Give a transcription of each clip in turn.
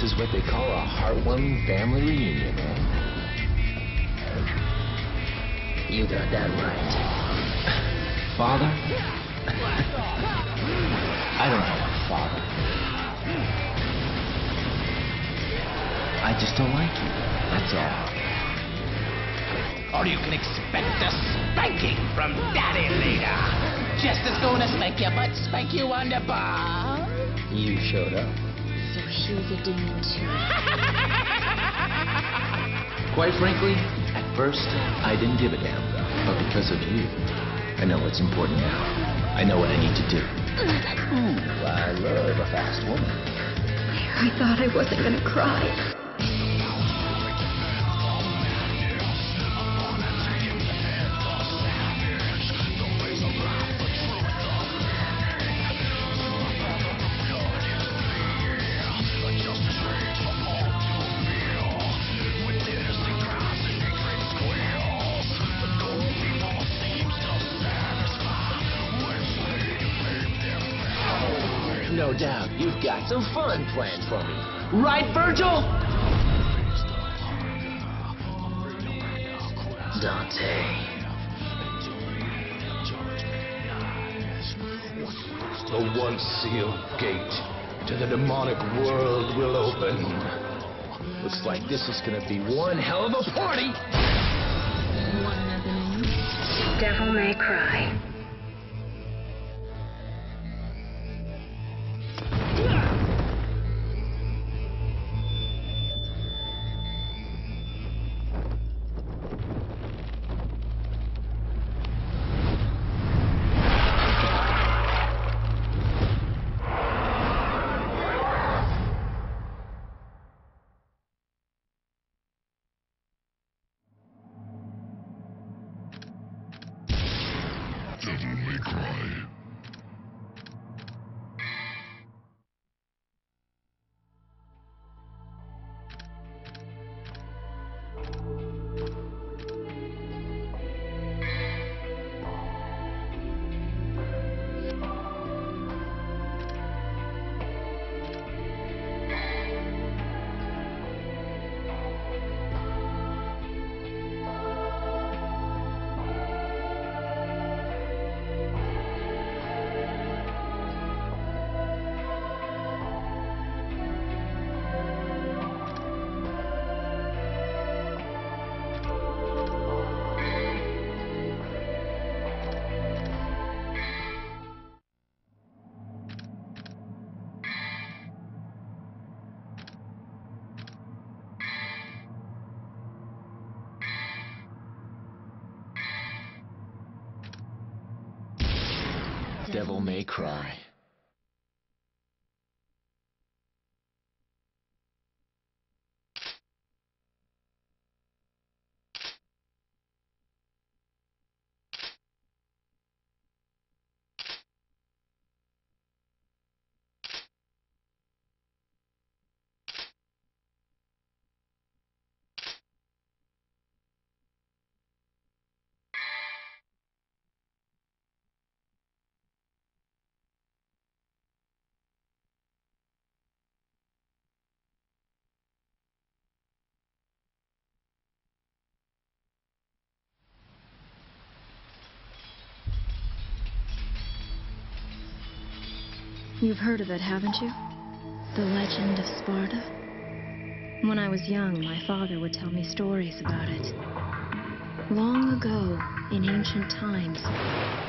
this is what they call a heartwarming family reunion, eh? You got that right. Father? I don't have a father. I just don't like you. That's all. Or you can expect a spanking from Daddy later. Just as gonna spank you, but spank you on the bar. You showed up. So he was a demon too. Quite frankly, at first, I didn't give a damn. But because of you, I know what's important now. I know what I need to do. Ooh, I love a fast woman. I thought I wasn't gonna cry. No doubt, you've got some fun planned for me. Right, Vergil? Dante. The once sealed gate to the demonic world will open. Looks like this is gonna be one hell of a party. Devil May Cry. Devil may cry. You've heard of it, haven't you? The legend of Sparda? When I was young, my father would tell me stories about it. Long ago, in ancient times,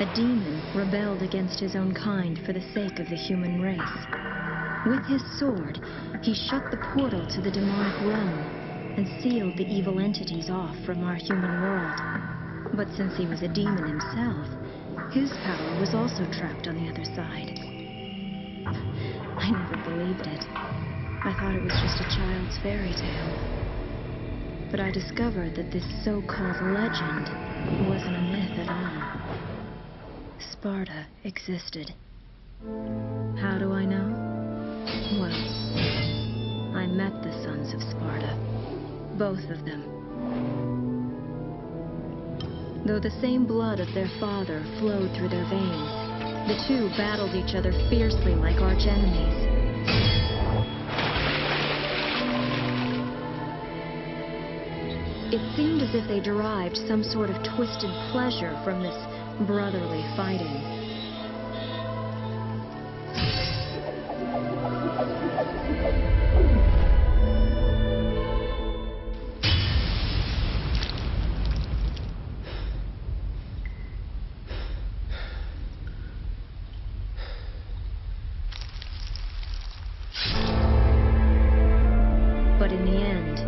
a demon rebelled against his own kind for the sake of the human race. With his sword, he shut the portal to the demonic realm and sealed the evil entities off from our human world. But since he was a demon himself, his power was also trapped on the other side. I never believed it. I thought it was just a child's fairy tale. But I discovered that this so-called legend wasn't a myth at all. Sparda existed. How do I know? Well, I met the sons of Sparda. Both of them. Though the same blood of their father flowed through their veins, the two battled each other fiercely like arch enemies. It seemed as if they derived some sort of twisted pleasure from this brotherly fighting. But in the end,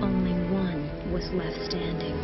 only one was left standing.